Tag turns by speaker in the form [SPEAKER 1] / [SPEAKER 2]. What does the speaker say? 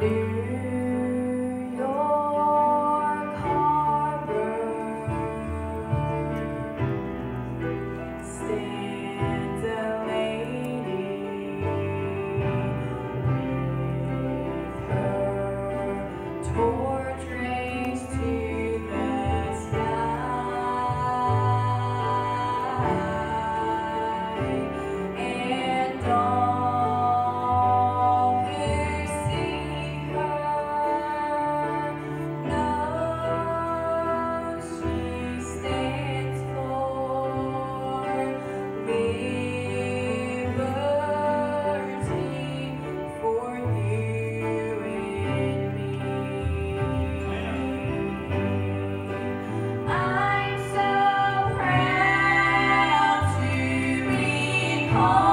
[SPEAKER 1] do home.